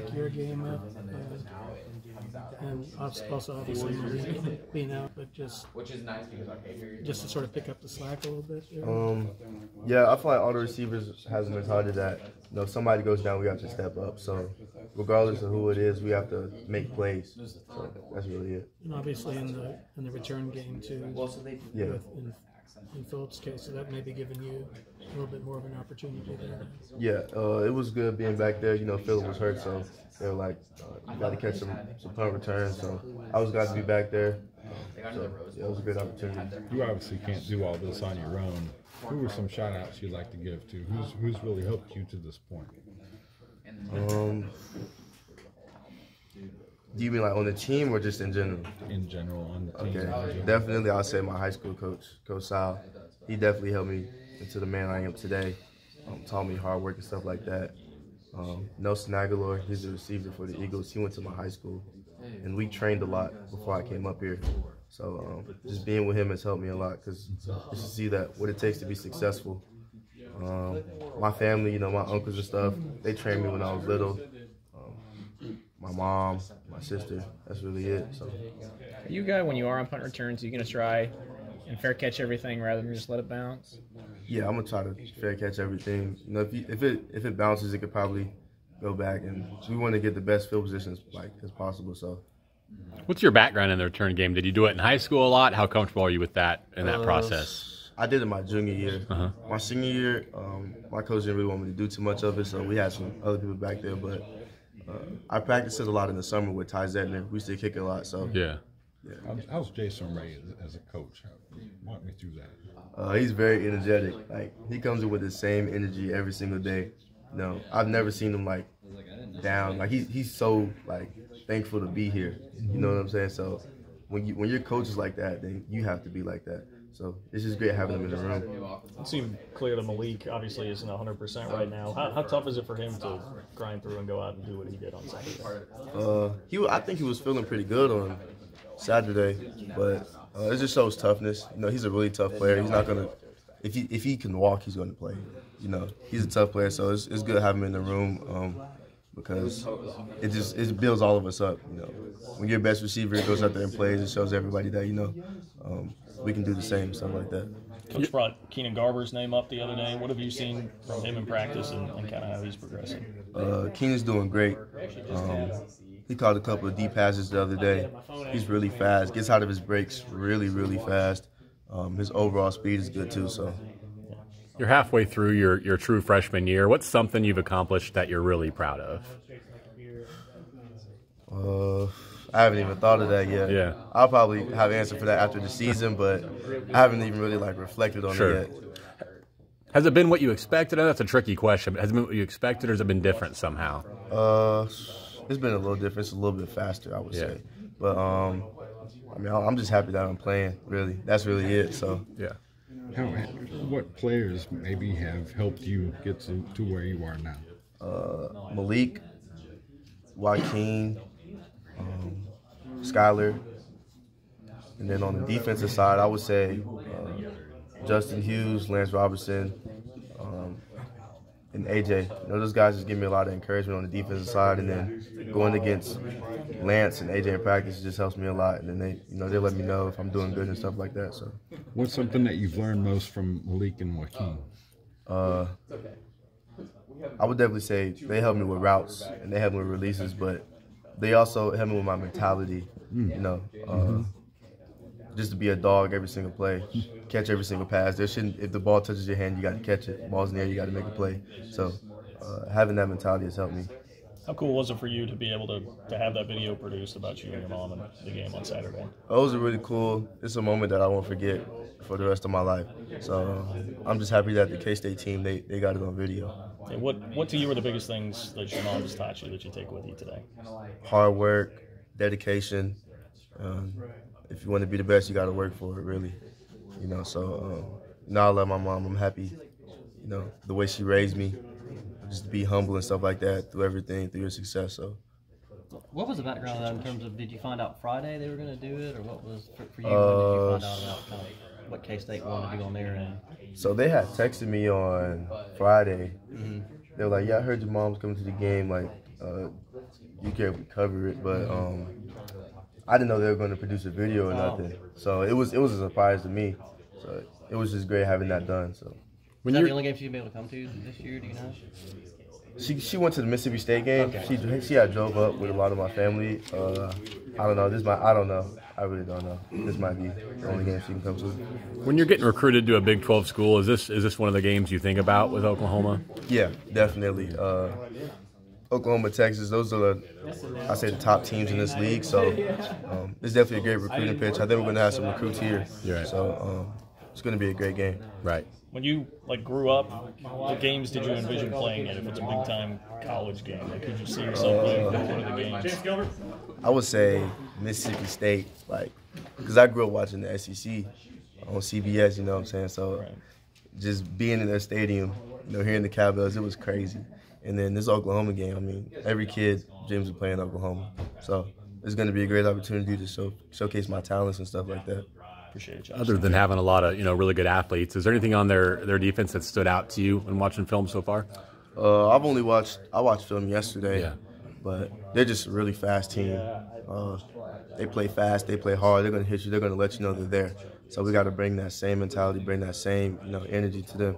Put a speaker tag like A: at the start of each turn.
A: pick your game up. Uh, and also obviously Malik being out, but just just to sort of pick up the slack a little bit.
B: Um, yeah, I feel like all the receivers has a mentality that you know if somebody goes down, we have to step up. So regardless of who it is, we have to make plays. So that's really it.
A: And obviously in the in the return game too.
B: Yeah.
A: With, in, in Phillips' case, so that may be giving you a little bit more of an opportunity there.
B: Yeah, uh, it was good being back there. You know, Phillip was hurt, so they were like, uh, you got to catch some, some punt returns. So I was glad to be back there. So yeah, it was a good opportunity.
C: You obviously can't do all this on your own. Who are some shout outs you'd like to give to? Who's who's really helped you to this point?
B: Um, do you mean like on the team or just in general?
C: In general, on the team.
B: Okay, definitely. I'll say my high school coach, Coach Sal. He definitely helped me into the man I am today. Um, taught me hard work and stuff like that. Um, Nelson Agholor, he's a receiver for the Eagles. He went to my high school, and we trained a lot before I came up here. So um, just being with him has helped me a lot because just to see that what it takes to be successful. Um, my family, you know, my uncles and stuff, they trained me when I was little. Um, my mom, my sister, that's really it. So.
D: Are you a guy when you are on punt returns, are you gonna try and fair catch everything rather than just let it bounce?
B: Yeah, I'm gonna try to fair catch everything. You know, if you, if it if it bounces, it could probably go back, and we want to get the best field positions like as possible. So.
E: What's your background in the return game? Did you do it in high school a lot? How comfortable are you with that in that
B: Uh,
E: process?
B: I did it my junior year.
E: Uh-huh.
B: My senior year, um, my coach didn't really want me to do too much of it, so we had some other people back there. But uh, I practiced it a lot in the summer with Ty Zentner. We used to kick a lot. So
E: Yeah.
C: How's, how's Jason Ray as, as a coach? Walk me through that.
B: uh, he's very energetic. Like he comes in with the same energy every single day. You know, I've never seen him like down. Like he's he's so like thankful to be here. You know what I'm saying? So when you when your coach is like that, then you have to be like that. So it's just great having him in the room.
F: It seemed clear that Malik obviously isn't 100% right now. How, how tough is it for him to grind through and go out and do what he did on Saturday?
B: Uh, he, I think he was feeling pretty good on Saturday, but uh, it just shows toughness. You know, he's a really tough player. He's not gonna, if he if he can walk, he's gonna play. You know, he's a tough player, so it's, it's good having him in the room um, because it just it builds all of us up. You know, when your best receiver goes out there and plays, it shows everybody that you know um, we can do the same, stuff like that.
F: Coach brought Keenan Garber's name up the other day. What have you seen from him in practice and, and kind of how he's progressing?
B: Uh, Keenan's doing great. Um, he caught a couple of deep passes the other day. He's really fast. Gets out of his breaks really, really fast. Um, his overall speed is good too. So
E: You're halfway through your, your true freshman year. What's something you've accomplished that you're really proud of?
B: uh, I haven't even thought of that yet.
E: Yeah.
B: I'll probably have an answer for that after the season, but I haven't even really like reflected on
E: Sure.
B: it yet.
E: Has it been what you expected? I know that's a tricky question, but has it been what you expected or has it been different somehow?
B: Uh, it's been a little different. It's a little bit faster, I would
E: Yeah.
B: say. But um, I mean, I'm just happy that I'm playing. Really, that's really it. So.
E: Yeah.
C: How, what players maybe have helped you get to, to where you are now?
B: uh, Malik, Wykeen, um, Skylar, and then on the defensive side, I would say uh, Justin Hughes, Lance Robertson, um, and AJ. You know, those guys just give me a lot of encouragement on the defensive side, and then going against Lance and AJ in practice just helps me a lot. And then they, you know, they let me know if I'm doing good and stuff like that. So.
C: What's something that you've learned most from Malik and Wykeen?
B: Uh, I would definitely say they help me with routes and they help me with releases, but they also helped me with my mentality. You know, uh, just to be a dog every single play, catch every single pass. There shouldn't if the ball touches your hand, you got to catch it. Ball's in the air, you got to make a play. So uh, having that mentality has helped me.
F: How cool was it for you to be able to, to have that video produced about you and your mom and the game on Saturday?
B: It was really cool. It's a moment that I won't forget for the rest of my life. So uh, I'm just happy that the K State team they, they got it on video.
F: And what what to you were the biggest things that your mom has taught you that you take with you today?
B: hard work, dedication. Um, if you want to be the best, you got to work for it, really. You know, so um, now I love my mom. I'm happy, you know, the way she raised me, just to be humble and stuff like that through everything, through your success. So
G: What was the background of that in terms of did you find out Friday they were going to do it, or what was for, for you?
B: Uh,
G: when did you find out about kind of what K State wanted to do on their end?
B: So they had texted me on Friday. They were like, "Yeah, I heard your mom's coming to the game. Like, uh, you can't cover it, but um, I didn't know they were going to produce a video or nothing. So it was it was a surprise to me. So it was just great having that done. So.
G: When Is that the only game she'd be able to come to this year? Do you know?
B: She she went to the Mississippi State game. Okay. She she had drove up with a lot of my family. Uh, I don't know. This might I don't know. I really don't know. This might be the only game she can come to.
E: When you're getting recruited to a Big 12 school, is this is this one of the games you think about with Oklahoma?
B: Yeah, definitely. Uh, Oklahoma, Texas, those are the, I say the top teams in this league. So um, it's definitely a great recruiting pitch. I think we're going to have some recruits here.
E: Right.
B: So um, it's going to be a great game.
E: Right.
F: When you like grew up, what games did you envision playing in? If it's a big time college game, like could you see yourself playing uh, one of the games?
B: I would say Mississippi State, like, because I grew up watching the SEC on CBS. You know what I'm saying? So right. just being in their stadium, you know, hearing the Cowbells, it was crazy. And then this Oklahoma game, I mean, every kid dreams of playing Oklahoma. So it's going to be a great opportunity to show, showcase my talents and stuff like that.
F: Appreciate it,
E: Josh. Other than having a lot of you know really good athletes, is there anything on their their defense that stood out to you when watching film so far?
B: Uh, I've only watched I watched film yesterday, yeah. but they're just a really fast team. Uh, they play fast, they play hard. They're gonna hit you. They're gonna let you know they're there. So we got to bring that same mentality, bring that same you know energy to them.